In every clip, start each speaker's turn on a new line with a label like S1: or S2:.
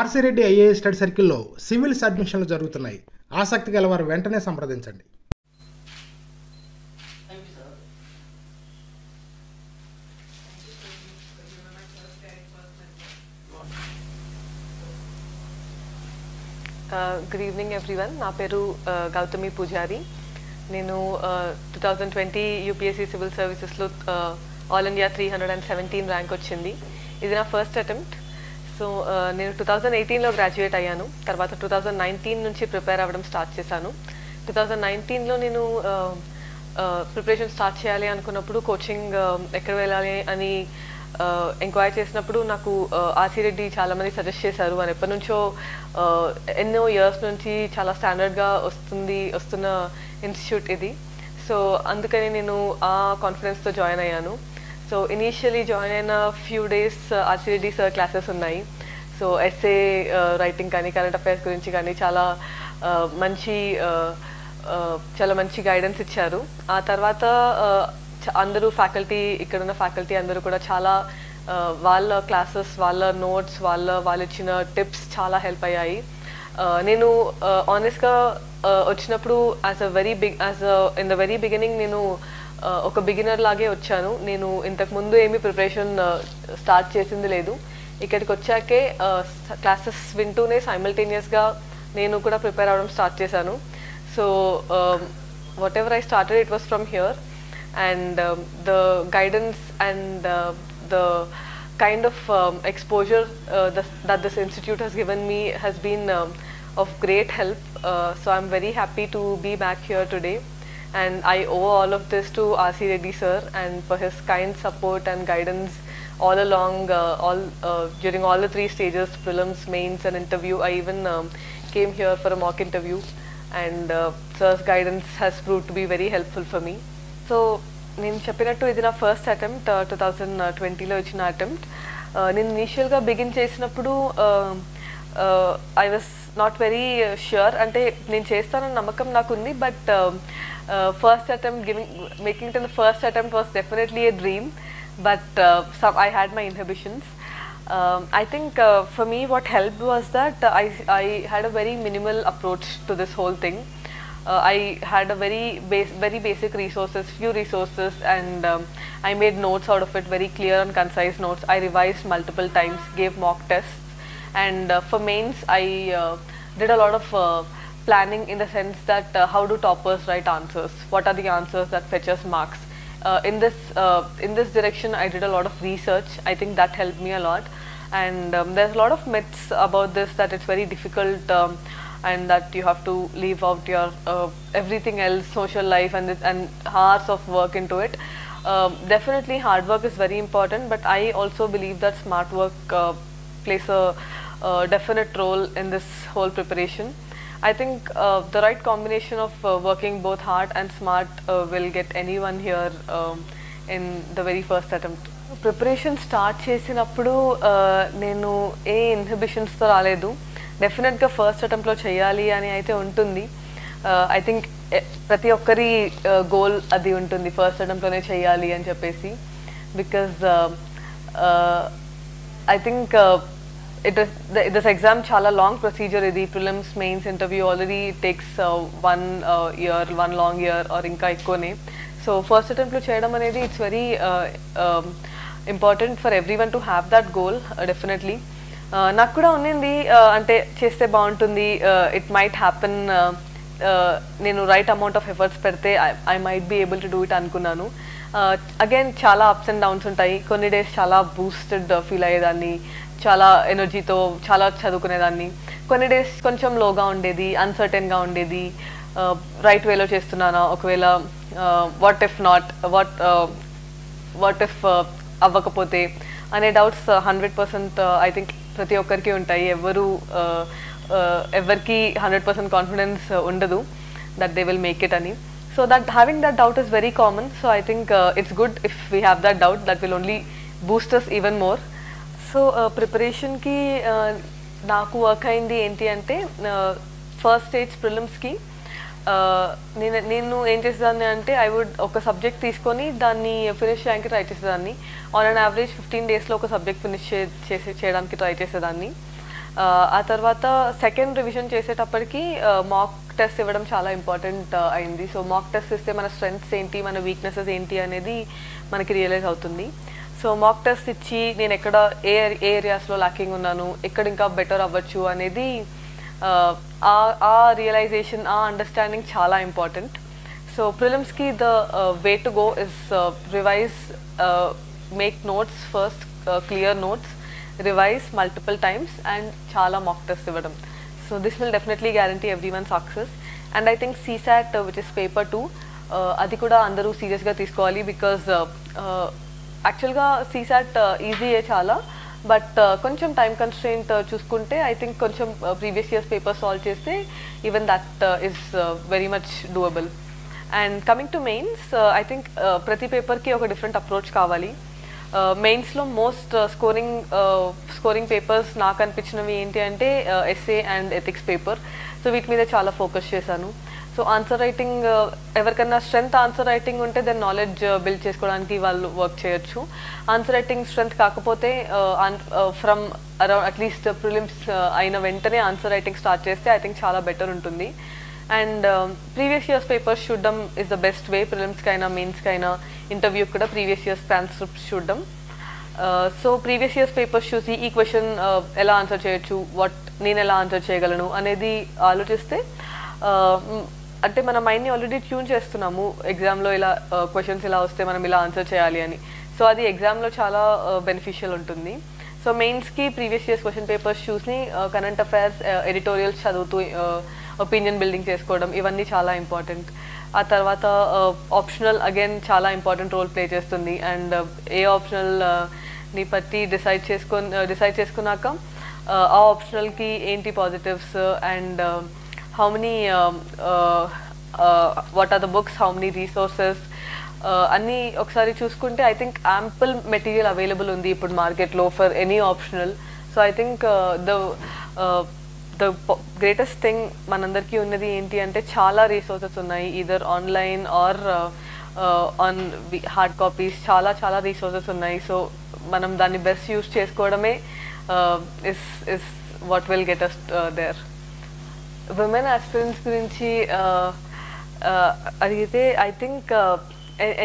S1: RC Reddy IAS study సర్కిల్లో civils అడ్మిషన్లు జరుగుతున్నాయి. ఆసక్తి గల వారు వెంటనే సంప్రదించండి.
S2: గుడ్ ఈవినింగ్ ఎవ్రీవన్ నా పేరు uh, గౌతమి పూజారి. నేను two thousand twenty UPSC civil సర్వీసెస్లో all India three hundred and seventeen rank వచ్చింది. ఇది నా ఫస్ట్ అటెంప్ట్ సో నేను టూ థౌజండ్ ఎయిటీన్లో గ్రాడ్యుయేట్ అయ్యాను. తర్వాత టూ థౌజండ్ నైన్టీన్ నుంచి ప్రిపేర్ అవ్వడం స్టార్ట్ చేశాను. టూ థౌజండ్ నైన్టీన్లో నేను ప్రిపరేషన్ స్టార్ట్ చేయాలి అనుకున్నప్పుడు కోచింగ్ ఎక్కడ వెళ్ళాలి అని ఎంక్వైరీ చేసినప్పుడు నాకు ఆసిరెడ్డి చాలామంది చాలా మంది సజెస్ట్ చేశారు. అని ఎప్పటి నుంచో ఎన్నో ఇయర్స్ నుంచి చాలా స్టాండర్డ్గా వస్తుంది వస్తున్న ఇన్స్టిట్యూట్ ఇది. సో అందుకని నేను ఆ కాన్ఫిడెన్స్తో జాయిన్ అయ్యాను. సో ఇనీషియలీ జాయిన్ అయిన few days RC sir classes ఉన్నాయి. సో ఎస్ఏ రైటింగ్ కానీ కరెంట్ అఫైర్స్ గురించి కానీ చాలా uh, మంచి uh, uh, చాలా మంచి గైడెన్స్ ఇచ్చారు. ఆ తర్వాత అందరూ ఫ్యాకల్టీ ఇక్కడ ఉన్న ఫ్యాకల్టీ అందరూ కూడా చాలా వాళ్ళ క్లాసెస్ వాళ్ళ నోట్స్ వాళ్ళ వాళ్ళు ఇచ్చిన టిప్స్ చాలా హెల్ప్ అయ్యాయి. నేను ఆనెస్ట్గా వచ్చినప్పుడు as a very big as in the very beginning నేను ఒక బిగినర్ లాగే వచ్చాను. నేను ఇంతకు ముందు ఏమీ ప్రిపరేషన్ స్టార్ట్ చేసింది లేదు. ఇక్కడికి వచ్చాకే క్లాసెస్ వింటూనే సైమల్టేనియస్గా నేను కూడా ప్రిపేర్ అవ్వడం స్టార్ట్ చేశాను. So whatever I started it was from here and the guidance and the kind of exposure that this institute has given me has been of great help so I'm very happy to be back here today very happy to be back here today. And I owe all of this to R.C. Reddy sir and for his kind support and guidance all along, uh, all uh, during all the three stages, prelims, mains, and interview. I even um, came here for a mock interview, and uh, sir's guidance has proved to be very helpful for me. So నేను చెప్పినట్టు ఇది నా first attempt two thousand ట్వంటీలో ఇచ్చిన attempt నేను ఇనీషియల్గా begin చేసినప్పుడు I was not very sure అంటే నేను చేస్తానన్న నమ్మకం నాకు ఉంది but first attempt giving making it in the first attempt was definitely a dream but I had my inhibitions Um, I think uh, for me, what helped was that uh, I, I had a very minimal approach to this whole thing. Uh, I had a very base, very basic resources, few resources, and um, I made notes out of it, very clear and concise notes. I revised multiple times, gave mock tests, and uh, for mains, I uh, did a lot of uh, planning in the sense that how do toppers write answers? What are the answers that fetches marks? in this in this direction I did a lot of research I think that helped me a lot and um, there's a lot of myths about this that it's very difficult um, and that you have to leave out your uh, everything else social life and and hours of work into it um, definitely hard work is very important but I also believe that smart work uh, plays a, a definite role in this whole preparation I think uh, the right combination of uh, working both hard and smart uh, will get anyone here um, in the very first attempt. Preparation start చేసినప్పుడు నేను ఏ ఇన్హిబిషన్స్తో రాలేదు డెఫినెట్గా first అటెంప్ట్లో చేయాలి అని అయితే ఉంటుంది I think ప్రతి ఒక్కరి గోల్ అది ఉంటుంది ఫస్ట్ అటెంప్ట్లోనే చేయాలి అని చెప్పేసి because I think it is the, this exam చాలా లాంగ్ ప్రొసీజర్ ఇది prelims mains interview already takes one year one long year or ఇంకా ఎక్కువనే. సో ఫస్ట్ అటెంప్ట్లో చేయడం అనేది it's very important for everyone to have that goal definitely నాకు కూడా ఉన్నింది అంటే చేస్తే బాగుంటుంది ఇట్ మైట్ హ్యాపెన్ నేను రైట్ అమౌంట్ ఆఫ్ ఎఫర్ట్స్ పెడితే I might be able to do it అనుకున్నాను. అగైన్ చాలా అప్స్ అండ్ డౌన్స్ ఉంటాయి. కొన్ని డేస్ చాలా బూస్టెడ్ ఫీల్ అయ్యేదాన్ని. చాలా ఎనర్జీతో చాలా చదువుకునేదాన్ని. కొన్ని డేస్ కొంచెం లోగా ఉండేది అన్సర్టెన్గా ఉండేది. రైట్ వేలో చేస్తున్నానా? ఒకవేళ what if not what what if అవ్వకపోతే అనే doubts hundred percent I think ప్రతి ఒక్కరికి ఉంటాయి. ఎవరు ఎవరికి హండ్రెడ్ పర్సెంట్ కాన్ఫిడెన్స్ ఉండదు that they will make it అని. So that having that doubt is very common so I think it's good if we have that doubt that will only boosters even more so uh, ప్రిపరేషన్కి uh, నాకు work అయింది ఏంటి అంటే first stage ప్రిలిమ్స్కి నేను నేను ఏం చేసేదాన్ని అంటే ఐ వుడ్ ఒక సబ్జెక్ట్ తీసుకొని దాన్ని ఫినిష్ చేయడానికి ట్రై చేసేదాన్ని. ఆన్ అండ్ యావరేజ్ ఫిఫ్టీన్ డేస్లో ఒక సబ్జెక్ట్ ఫినిష్ చేసే చేయడానికి ట్రై చేసేదాన్ని. Uh, ఆ తర్వాత సెకండ్ రివిజన్ చేసేటప్పటికి మాక్ టెస్ట్ ఇవ్వడం చాలా ఇంపార్టెంట్ అయింది. సో మాక్ టెస్ట్ ఇస్తే మన స్ట్రెంగ్స్ ఏంటి మన వీక్నెసెస్ ఏంటి అనేది మనకి రియలైజ్ అవుతుంది. సో మాక్ టెస్ట్ ఇచ్చి నేను ఎక్కడ ఏ ఏ ఏరియాస్లో లాకింగ్ ఉన్నాను ఎక్కడ ఇంకా బెటర్ అవ్వచ్చు అనేది ఆ ఆ రియలైజేషన్ ఆ అండర్స్టాండింగ్ చాలా important so ప్రిలిమ్స్కి the way to go is revise make notes first clear notes revise multiple times and చాలా మాక్ టెస్ట్ ఇవ్వడం. So this will definitely guarantee everyone success and I think CSAT which is paper two అది కూడా అందరూ సీరియస్గా తీసుకోవాలి because యాక్చువల్గా CSAT uh, ఈజీయే చాలా బట్ uh, కొంచెం టైం కన్స్ట్రెయింట్ uh, చూసుకుంటే ఐ థింక్ కొంచెం ప్రీవియస్ ఇయర్స్ పేపర్ సాల్వ్ చేస్తే even that is very much doable and coming to mains I think ప్రతి పేపర్కి ఒక డిఫరెంట్ అప్రోచ్ కావాలి. మెయిన్స్లో మోస్ట్ స్కోరింగ్ స్కోరింగ్ పేపర్స్ నాకు అనిపించినవి ఏంటి అంటే essay and ethics paper so వీటి మీద చాలా ఫోకస్ చేశాను. సో ఆన్సర్ రైటింగ్ ఎవరికైనా స్ట్రెంత్ ఆన్సర్ రైటింగ్ ఉంటే దెన్ నాలెడ్జ్ బిల్డ్ చేసుకోవడానికి వాళ్ళు వర్క్ చేయొచ్చు. ఆన్సర్ రైటింగ్ స్ట్రెంత్ కాకపోతే from around at least prelims అయిన వెంటనే ఆన్సర్ రైటింగ్ స్టార్ట్ చేస్తే ఐ థింక్ చాలా బెటర్ ఉంటుంది. అండ్ ప్రీవియస్ ఇయర్స్ పేపర్స్ చూడడం ఇస్ ద బెస్ట్ వే ప్రిలిమ్స్కి అయినా మెయిన్స్కి అయినా ఇంటర్వ్యూ కూడా ప్రీవియస్ ఇయర్స్ ట్రాన్స్క్రిప్ట్స్ చూడడం. సో ప్రీవియస్ ఇయర్స్ పేపర్స్ చూసి ఈ క్వశ్చన్ uh, ఎలా ఆన్సర్ చేయొచ్చు? వాట్ నేను ఎలా ఆన్సర్ చేయగలను? అనేది ఆలోచిస్తే uh, అంటే మన మైండ్ని ఆల్రెడీ ట్యూన్ చేస్తున్నాము. ఎగ్జామ్లో ఇలా uh, క్వశ్చన్స్ ఇలా వస్తే మనం ఇలా ఆన్సర్ చేయాలి అని. సో అది ఎగ్జామ్లో చాలా uh, బెనిఫిషియల్ ఉంటుంది. సో మెయిన్స్కి ప్రీవియస్ ఇయర్స్ క్వశ్చన్ పేపర్స్ చూసి కరెంట్ అఫైర్స్ ఎడిటోరియల్స్ చదువుతూ uh, ఒపీనియన్ బిల్డింగ్ చేసుకోవడం ఇవన్నీ చాలా ఇంపార్టెంట్ ఆ తర్వాత ఆప్షనల్ అగైన్ చాలా ఇంపార్టెంట్ రోల్ ప్లే చేస్తుంది. అండ్ ఏ ఆప్షనల్ని బట్టి డిసైడ్ చేసుకొని డిసైడ్ చేసుకున్నాక ఆ ఆప్షనల్కి ఏంటి positives and how um, uh, uh, what are the books how many resources uh, అన్నీ ఒకసారి చూసుకుంటే I think ample material available ఉంది ఇప్పుడు మార్కెట్లో for any optional so I think the the greatest thing మనందరికీ ఉన్నది ఏంటి అంటే చాలా రీసోర్సెస్ ఉన్నాయి. Either online or on hard copies చాలా చాలా రీసోర్సెస్ ఉన్నాయి. సో మనం దాన్ని బెస్ట్ యూస్ చేసుకోవడమే is is what will get us there women aspirants గురించి అడిగితే I think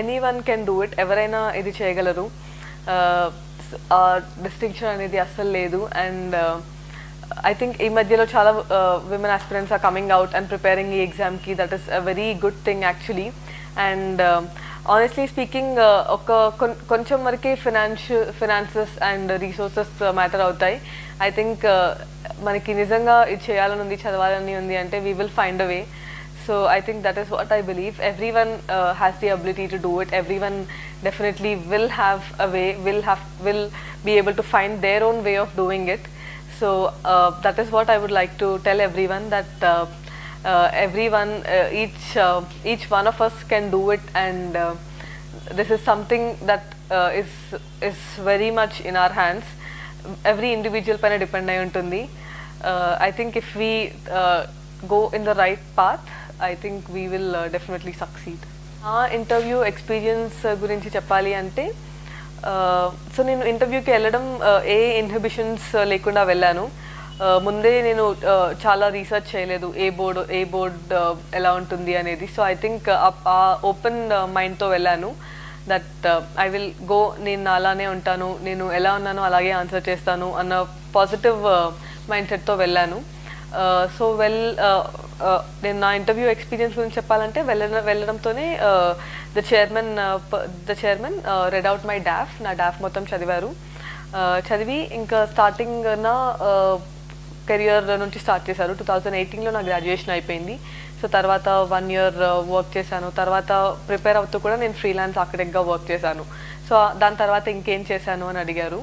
S2: anyone can do it ఎవరైనా ఇది చేయగలరు. డిస్టింక్షన్ అనేది అస్సలు లేదు. అండ్ ఐ థింక్ ఈ మధ్యలో చాలా women aspirants are coming out and preparing ఈ ఎగ్జామ్కి that is a very good thing actually and honestly speaking ఒక కొంచెం వరకే financial finances and resources matter అవుతాయి. ఐ థింక్ మనకి నిజంగా ఇది చేయాలని ఉంది చదవాలని ఉంది అంటే we will find a way so I think that is what I believe everyone has the ability to do it everyone definitely will have a way will have will be able to find their own way of doing it so uh, that is what I would like to tell everyone that uh, uh, Uh, everyone, uh, each uh, each one of us can do it, and this is something that is is very much in our hands. Every individual పైన depend అయి ఉంటుంది. I think if we go in the right path I think we will definitely succeed ఆ interview experience గురించి చెప్పాలి అంటే so నేను ఇంటర్వ్యూకి వెళ్ళడం ఏ ఇన్హిబిషన్స్ లేకుండా వెళ్ళాను. ముందే నేను చాలా రీసెర్చ్ చేయలేదు ఏ బోర్డు ఏ బోర్డ్ ఎలా ఉంటుంది అనేది. సో ఐ థింక్ ఆ ఓపెన్ మైండ్తో వెళ్ళాను. దట్ ఐ విల్ గో నేను అలానే ఉంటాను నేను ఎలా ఉన్నానో అలాగే ఆన్సర్ చేస్తాను అన్న పాజిటివ్ మైండ్ సెట్తో వెళ్ళాను. సో వెల్ నేను నా ఇంటర్వ్యూ ఎక్స్పీరియన్స్ గురించి చెప్పాలంటే వెళ్ళ వెళ్ళడంతోనే the chairman the chairman read out my DAF నా డాఫ్ మొత్తం చదివారు. చదివి ఇంకా స్టార్టింగ్ నా కెరియర్ నుంచి స్టార్ట్ చేశారు. టూ థౌజండ్ ఎయిటీన్లో నా గ్రాడ్యుయేషన్ అయిపోయింది. సో తర్వాత వన్ ఇయర్ వర్క్ చేశాను. తర్వాత ప్రిపేర్ అవుతూ కూడా నేను ఫ్రీలాన్స్ ఆర్కిటెక్ట్గా వర్క్ చేశాను. సో దాని తర్వాత ఇంకేం చేశాను అని అడిగారు.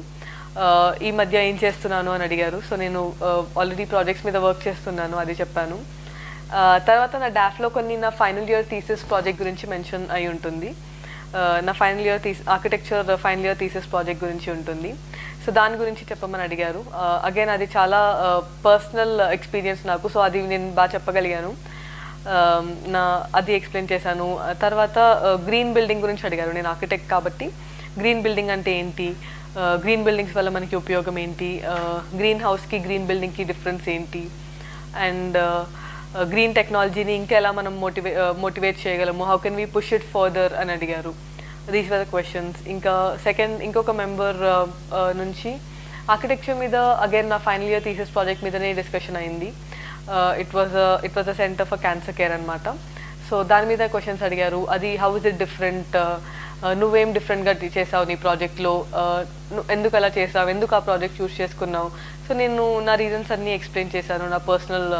S2: Uh, ఈ మధ్య ఏం చేస్తున్నాను అని అడిగారు. సో నేను uh, ఆల్రెడీ ప్రాజెక్ట్స్ మీద వర్క్ చేస్తున్నాను అది చెప్పాను. Uh, తర్వాత నా డాఫ్లో కొన్ని నా ఫైనల్ ఇయర్ థీసిస్ ప్రాజెక్ట్ గురించి మెన్షన్ అయి ఉంటుంది. నా final year these architecture final year thesis project గురించి ఉంటుంది. సో దాని గురించి చెప్పమని అడిగారు. అగైన్ అది చాలా పర్సనల్ ఎక్స్పీరియన్స్ నాకు. సో అది నేను బాగా చెప్పగలిగాను. నా అది ఎక్స్ప్లెయిన్ చేశాను. తర్వాత గ్రీన్ బిల్డింగ్ గురించి అడిగారు. నేను ఆర్కిటెక్ట్ కాబట్టి. గ్రీన్ బిల్డింగ్ అంటే ఏంటి? గ్రీన్ బిల్డింగ్స్ వల్ల మనకి ఉపయోగం ఏంటి? గ్రీన్ హౌస్కి గ్రీన్ బిల్డింగ్కి డిఫరెన్స్ ఏంటి? అండ్ గ్రీన్ టెక్నాలజీని ఇంకా ఎలా మనం మోటివే మోటివేట్ చేయగలము? How can we push it further అని అడిగారు. దీస్ వర్ ద క్వశ్చన్స్ ఇంకా సెకండ్ ఇంకొక మెంబర్ uh, uh, నుంచి ఆర్కిటెక్చర్ మీద అగైన్ నా ఫైనల్ ఇయర్ థీసెస్ ప్రాజెక్ట్ మీదనే డిస్కషన్ అయింది. It was it was a centre for cancer care అనమాట సో దాని మీద క్వశ్చన్స్ అడిగారు. అది హౌ ఇస్ ఇట్ డిఫరెంట్ నువ్వేం డిఫరెంట్గా చేసావు నీ ప్రాజెక్ట్లో uh, ఎందుకు అలా చేసావు? ఎందుకు ఆ ప్రాజెక్ట్ చూస్ చేసుకున్నావు? సో నేను నా రీజన్స్ అన్నీ ఎక్స్ప్లెయిన్ చేశాను. నా పర్సనల్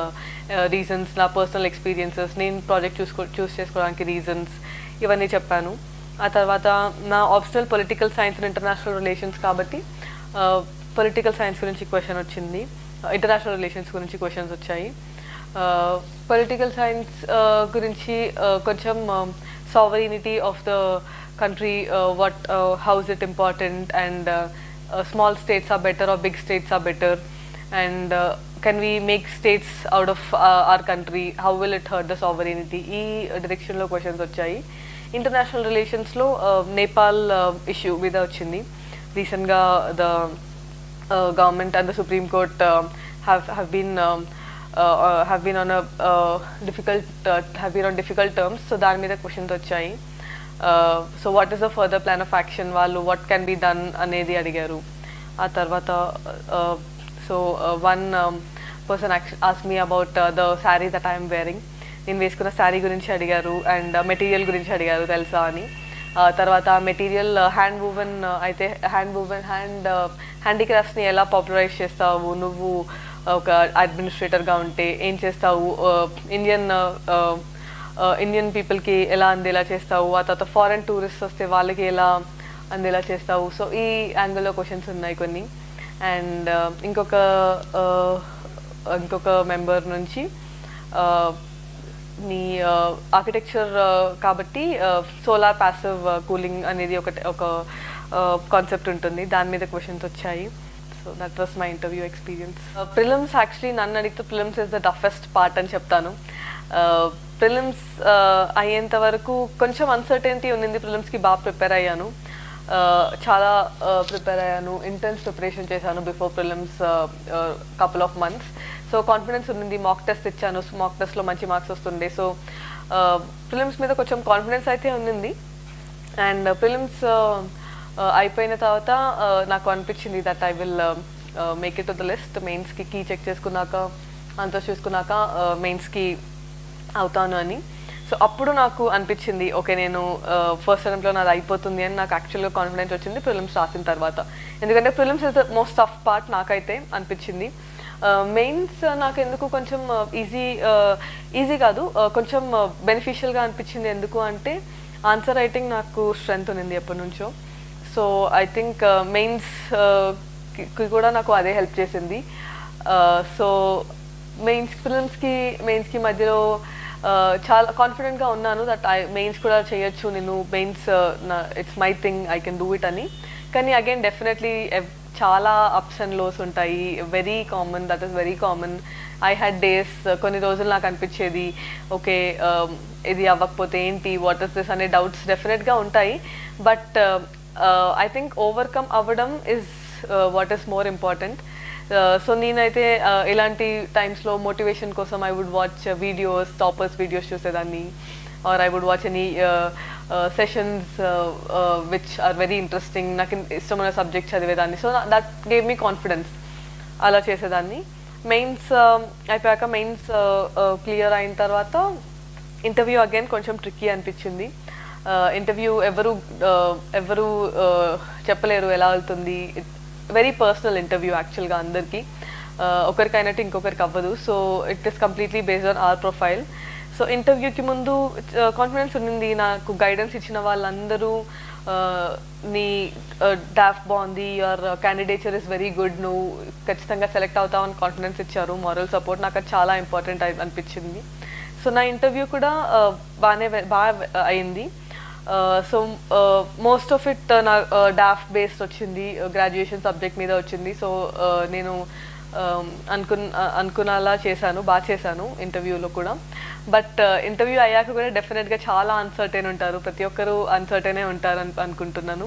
S2: రీజన్స్ నా పర్సనల్ ఎక్స్పీరియన్సెస్ నేను ప్రాజెక్ట్ చూసుకో చూస్ చేసుకోవడానికి రీజన్స్ ఇవన్నీ చెప్పాను. ఆ తర్వాత నా optional political science and international relations కాబట్టి పొలిటికల్ సైన్స్ గురించి క్వశ్చన్ వచ్చింది. ఇంటర్నేషనల్ రిలేషన్స్ గురించి క్వశ్చన్స్ వచ్చాయి. పొలిటికల్ సైన్స్ గురించి కొంచెం sovereignty of the country what how's it important and small states are better or big states are better and can we make states out of our country how will it hurt the sovereignty ఈ డైరెక్షన్లో questions వచ్చాయి. International రిలేషన్స్లో Nepal issue మీద వచ్చింది. రీసెంట్గా the government and the supreme court have have been have been on difficult have been on difficult terms so దాని మీద questions వచ్చాయి. So what is the further plan of action వాళ్ళు what can be done అనేది అడిగారు. ఆ తర్వాత so one person as me about the sari that I'm wearing నేను వేసుకున్న శారీ గురించి అడిగారు అండ్ uh, మెటీరియల్ గురించి అడిగారు తెలుసా అని. Uh, తర్వాత మెటీరియల్ హ్యాండ్ వూవెన్ అయితే హ్యాండ్ వూవెన్ హ్యాండ్ హ్యాండీక్రాఫ్ట్స్ని ఎలా పాపులరైజ్ చేస్తావు? నువ్వు uh, ఒక అడ్మినిస్ట్రేటర్గా ఉంటే ఏం చేస్తావు? ఇండియన్ ఇండియన్ పీపుల్కి ఎలా అందేలా చేస్తావు? ఆ తర్వాత ఫారెన్ టూరిస్ట్ వస్తే వాళ్ళకి ఎలా అందేలా చేస్తావు? సో ఈ యాంగిల్లో క్వశ్చన్స్ ఉన్నాయి కొన్ని. అండ్ ఇంకొక ఇంకొక మెంబర్ నుంచి నీ ఆర్కిటెక్చర్ కాబట్టి సోలార్ ప్యాసివ్ కూలింగ్ అనేది ఒక ఒక కాన్సెప్ట్ ఉంటుంది. దాని మీద క్వశ్చన్స్ వచ్చాయి. So that was my interview experience prelims actually నన్ను అడిగితే prelims is the toughest part అని చెప్తాను. Uh, ప్రిలిమ్స్ అయ్యేంత వరకు కొంచెం అన్సర్టెనిటీ ఉన్నింది. ప్రిలిమ్స్కి బాగా ప్రిపేర్ అయ్యాను. Uh, చాలా ప్రిపేర్ అయ్యాను. ఇంటెన్స్ ప్రిపరేషన్ చేశాను before prelims couple of months so confidence ఉంది మాక్ టెస్ట్ ఇచ్చాను మాక్ టెస్ట్లో మంచి మార్క్స్ వస్తుండే. సో ప్రిలిమ్స్ uh, మీద కొంచెం కాన్ఫిడెన్స్ అయితే ఉంది అండ్ ప్రిలిమ్స్ అయిపోయిన తర్వాత uh, నాకు అనిపించింది that I will make it to the list మెయిన్స్కి కీ చెక్ చేసుకున్నాక అంతా చూసుకున్నాక uh, మెయిన్స్కి అవుతాను అని. సో అప్పుడు నాకు అనిపించింది ఓకే నేను ఫస్ట్ అటెంప్ట్లో నాది అయిపోతుంది అని నాకు యాక్చువల్గా కాన్ఫిడెన్స్ వచ్చింది ప్రిలిమ్స్ రాసిన తర్వాత. ఎందుకంటే prelims is the most tough part నాకైతే అనిపించింది. మెయిన్స్ నాకు ఎందుకు కొంచెం ఈజీ ఈజీ కాదు కొంచెం బెనిఫిషియల్గా అనిపించింది ఎందుకు అంటే ఆన్సర్ రైటింగ్ నాకు స్ట్రెంగ్త్ ఉంది ఎప్పటి నుంచో. సో ఐ థింక్ మెయిన్స్కి కూడా నాకు అదే హెల్ప్ చేసింది. సో మెయిన్స్ ఫిలిమ్స్కి మెయిన్స్కి మధ్యలో చాలా కాన్ఫిడెంట్గా ఉన్నాను దట్ ఐ మెయిన్స్ కూడా చేయొచ్చు నేను mains it's my thing I can do it అని. కానీ అగైన్ డెఫినెట్లీ చాలా అప్స్ అండ్ లోస్ ఉంటాయి. Very common that is very common I had days కొన్ని రోజులు నాకు అనిపించేది ఓకే um, ఇది అవ్వకపోతే ఏంటి? వాట్ ఇస్ దిస్ అనే డౌట్స్ డెఫినెట్గా ఉంటాయి. బట్ ఐ థింక్ ఓవర్కమ్ అవ్వడం is what is more important so నేనైతే uh, ఇలాంటి టైమ్స్లో మోటివేషన్ కోసం I would watch videos toppers videos చూసేదాన్ని. Or I would watch any sessions which are very interesting నాకు ఇష్టమైన సబ్జెక్ట్ చదివేదాన్ని. So that gave me confidence అలా చేసేదాన్ని. మెయిన్స్ um, అయిపోయాక మెయిన్స్ క్లియర్ uh, uh, అయిన తర్వాత ఇంటర్వ్యూ అగైన్ కొంచెం ట్రిక్కీ అనిపించింది. Uh, ఇంటర్వ్యూ ఎవరు ఎవరు చెప్పలేరు ఎలా వెళ్తుంది. వెరీ పర్సనల్ ఇంటర్వ్యూ యాక్చువల్గా అందరికీ. ఒకరికైనట్టు ఇంకొకరికి అవ్వదు. So it is completely based on our profile so ఇంటర్వ్యూకి ముందు కాన్ఫిడెన్స్ ఉండింది. నాకు గైడెన్స్ ఇచ్చిన వాళ్ళందరూ నీ డాఫ్ బాగుంది. Your candidature is very good నువ్వు ఖచ్చితంగా సెలెక్ట్ అవుతావు అని కాన్ఫిడెన్స్ ఇచ్చారు. మారల్ సపోర్ట్ నాకు అది చాలా ఇంపార్టెంట్ అనిపించింది. సో నా ఇంటర్వ్యూ కూడా బాగానే బాగా అయింది. సో మోస్ట్ ఆఫ్ ఇట్ నా డాఫ్ బేస్డ్ వచ్చింది. Uh, గ్రాడ్యుయేషన్ సబ్జెక్ట్ మీద వచ్చింది. సో నేను Um, అనుకున్న అనుకున్నలా చేశాను బాగా చేశాను ఇంటర్వ్యూలో కూడా. బట్ ఇంటర్వ్యూ అయ్యాక కూడా డెఫినెట్గా చాలా అన్సర్టైన్ ఉంటారు. ప్రతి ఒక్కరూ అన్సర్టైనే ఉంటారు అని అనుకుంటున్నాను.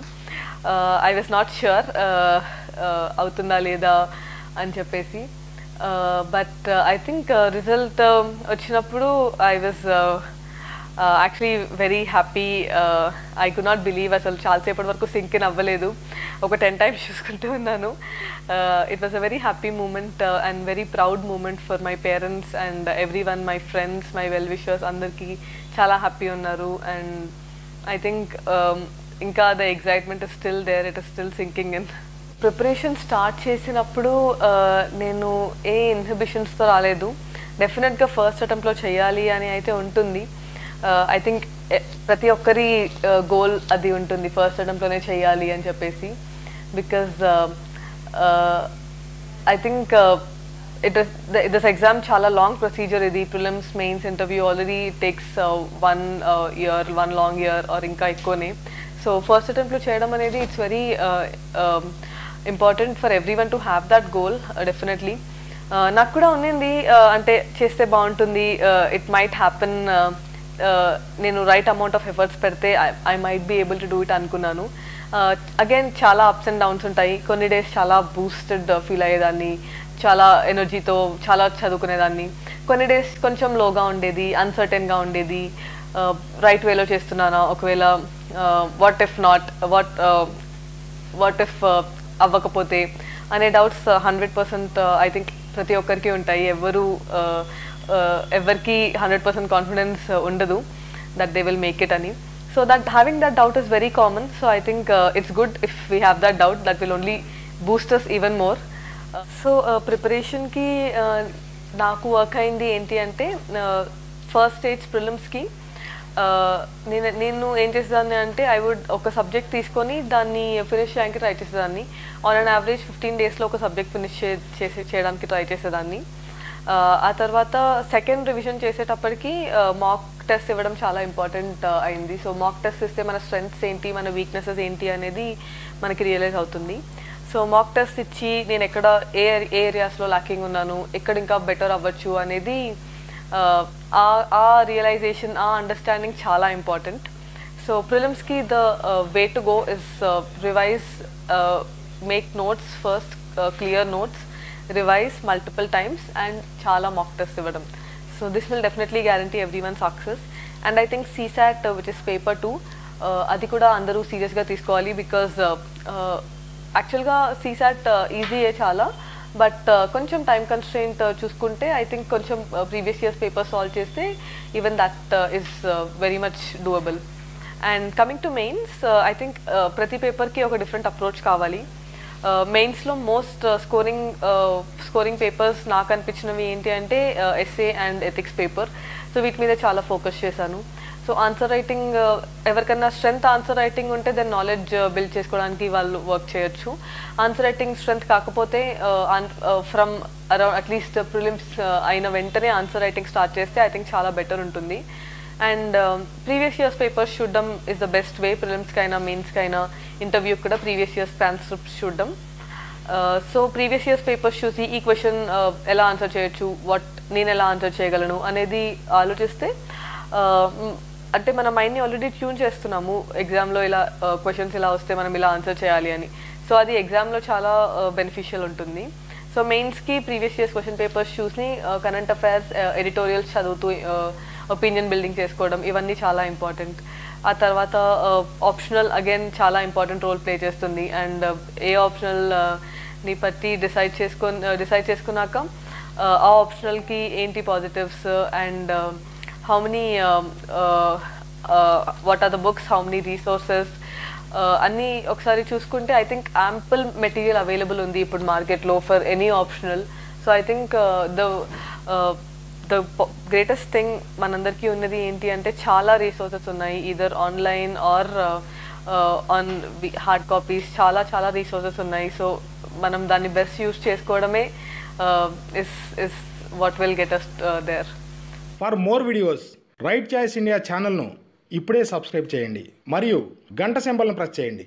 S2: ఐ వాజ్ నాట్ ష్యూర్ అవుతుందా లేదా అని చెప్పేసి. బట్ ఐ థింక్ రిజల్ట్ వచ్చినప్పుడు I was actually very happy I could not believe అసలు చాలాసేపటి వరకు సింక్ ఇన్ అవ్వలేదు. ఒక టెన్ టైమ్స్ చూసుకుంటూ ఉన్నాను. It was a very happy moment and very proud moment for my parents and everyone my friends my well wishers అందరికీ చాలా happy ఉన్నారు. అండ్ ఐ థింక్ ఇంకా the excitement is still there it is still sinking in preparation start చేసినప్పుడు uh, నేను ఏ ఇన్హిబిషన్స్తో రాలేదు. డెఫినెట్గా first అటెంప్ట్లో చేయాలి అని అయితే ఉంటుంది. Uh, ఐ థింక్ eh, ప్రతి ఒక్కరి uh, గోల్ అది ఉంటుంది. ఫస్ట్ అటెంప్ట్లోనే చేయాలి అని చెప్పేసి. Because I think it this exam చాలా లాంగ్ ప్రొసీజర్ ఇది. Prelims mains interview already takes one year one long year or ఇంకా ఎక్కువనే. సో ఫస్ట్ అటెంప్ట్లో చేయడం అనేది it's very important for everyone to have that goal definitely నాకు కూడా ఉన్నింది uh, అంటే చేస్తే బాగుంటుంది ఇట్ మైట్ హ్యాపెన్ Uh, నేను రైట్ అమౌంట్ ఆఫ్ ఎఫర్ట్స్ పెడితే I might be able to do it అనుకున్నాను. Uh, అగైన్ చాలా అప్స్ అండ్ డౌన్స్ ఉంటాయి. కొన్ని డేస్ చాలా బూస్టెడ్ ఫీల్ uh, అయ్యేదాన్ని చాలా ఎనర్జీతో చాలా చదువుకునేదాన్ని. కొన్ని డేస్ కొంచెం లోగా ఉండేది అన్సర్టెన్గా ఉండేది. రైట్ వేలో చేస్తున్నానా? ఒకవేళ what if not what what if అవ్వకపోతే అనే doubts hundred percent I think ప్రతి ఒక్కరికి ఉంటాయి. ఎవరు Uh, ఎవరికి హండ్రెడ్ పర్సెంట్ కాన్ఫిడెన్స్ uh, ఉండదు that they will make it అని. So that having that doubt is very common so I think it's good if we have that doubt that will only boosters even more so ప్రిపరేషన్కి నాకు work అయింది ఏంటి అంటే first stage ప్రిలిమ్స్కి నేను నేను ఏం చేసేదాన్ని అంటే ఐ వుడ్ ఒక సబ్జెక్ట్ తీసుకొని దాన్ని ఫినిష్ చేయడానికి ట్రై చేసేదాన్ని. ఆన్ అన్ యావరేజ్ ఫిఫ్టీన్ డేస్లో ఒక సబ్జెక్ట్ ఫినిష్ చేసే చేయడానికి ట్రై చేసేదాన్ని. ఆ తర్వాత సెకండ్ రివిజన్ చేసేటప్పటికి మాక్ టెస్ట్ ఇవ్వడం చాలా ఇంపార్టెంట్ అయింది. సో మాక్ టెస్ట్ ఇస్తే మన స్ట్రెంగ్స్ ఏంటి మన వీక్నెసెస్ ఏంటి అనేది మనకి రియలైజ్ అవుతుంది. సో మాక్ టెస్ట్ ఇచ్చి నేను ఎక్కడ ఏ ఏ ఏరియాస్లో లాకింగ్ ఉన్నాను ఎక్కడ ఇంకా బెటర్ అవ్వచ్చు అనేది ఆ రియలైజేషన్ ఆ అండర్స్టాండింగ్ చాలా important so ప్రిలిమ్స్కి the way to go is revise make notes first clear notes revise multiple times and చాలా మాక్ టెస్ట్ ఇవ్వడం. So this will definitely guarantee everyone success and I think CSAT which is paper two అది కూడా అందరూ సీరియస్గా తీసుకోవాలి because యాక్చువల్గా CSAT ఈజీయే చాలా. బట్ కొంచెం టైం కన్స్ట్రెయింట్ చూసుకుంటే ఐ థింక్ కొంచెం ప్రీవియస్ ఇయర్స్ పేపర్ సాల్వ్ చేస్తే even that is very much doable and coming to mains I think ప్రతి పేపర్కి ఒక డిఫరెంట్ అప్రోచ్ కావాలి. మెయిన్స్లో మోస్ట్ స్కోరింగ్ స్కోరింగ్ పేపర్స్ నాకు అనిపించినవి ఏంటి అంటే essay and ethics paper so వీటి మీద చాలా ఫోకస్ చేశాను. సో ఆన్సర్ రైటింగ్ ఎవరికైనా స్ట్రెంత్ ఆన్సర్ రైటింగ్ ఉంటే దాని నాలెడ్జ్ బిల్డ్ చేసుకోవడానికి వాళ్ళు వర్క్ చేయొచ్చు. ఆన్సర్ రైటింగ్ స్ట్రెంత్ కాకపోతే from around at least prelims అయిన వెంటనే ఆన్సర్ రైటింగ్ స్టార్ట్ చేస్తే ఐ థింక్ చాలా బెటర్ ఉంటుంది. అండ్ ప్రీవియస్ ఇయర్స్ పేపర్స్ చూడడం ఇస్ ద బెస్ట్ వే ప్రిలిమ్స్కైనా మెయిన్స్కైనా ఇంటర్వ్యూ కూడా ప్రీవియస్ ఇయర్స్ ట్రాన్స్క్రిప్ట్స్ చూడడం సో ప్రీవియస్ ఇయర్స్ పేపర్స్ చూసి ఈ క్వశ్చన్ ఎలా ఆన్సర్ చేయొచ్చు వాట్ నేను ఎలా ఆన్సర్ చేయగలను అనేది ఆలోచిస్తే అంటే మన మైండ్ని ఆల్రెడీ ట్యూన్ చేస్తున్నాము ఎగ్జామ్లో ఇలా క్వశ్చన్స్ ఇలా వస్తే మనం ఇలా ఆన్సర్ చేయాలి అని సో అది ఎగ్జామ్లో చాలా బెనిఫిషియల్ ఉంటుంది సో మెయిన్స్కి ప్రీవియస్ ఇయర్స్ క్వశ్చన్ పేపర్స్ చూసి కరెంట్ అఫైర్స్ ఎడిటోరియల్స్ చదువుతూ ఒపీనియన్ బిల్డింగ్ చేసుకోవడం ఇవన్నీ చాలా ఇంపార్టెంట్ ఆ తర్వాత ఆప్షనల్ అగైన్ చాలా ఇంపార్టెంట్ రోల్ ప్లే చేస్తుంది. అండ్ ఏ ఆప్షనల్ని బట్టి డిసైడ్ చేసుకొని డిసైడ్ చేసుకున్నాక ఆ ఆప్షనల్కి ఏంటి positives and how many what are the books how many resources అన్నీ ఒకసారి చూసుకుంటే I think ample material available ఉంది ఇప్పుడు మార్కెట్లో for any optional so I think the the greatest thing మనందరికీ ఉన్నది ఏంటి అంటే చాలా రీసోర్సెస్ ఉన్నాయి. Either online or on hard copies చాలా చాలా రీసోర్సెస్ ఉన్నాయి. సో మనం దాన్ని బెస్ట్ యూస్ చేసుకోవడమే is is what will get us there
S1: for more videos Right Choice India ఛానల్ను ఇప్పుడే సబ్స్క్రైబ్ చేయండి. మరియు గంట సింబల్ను ప్రెస్ చేయండి.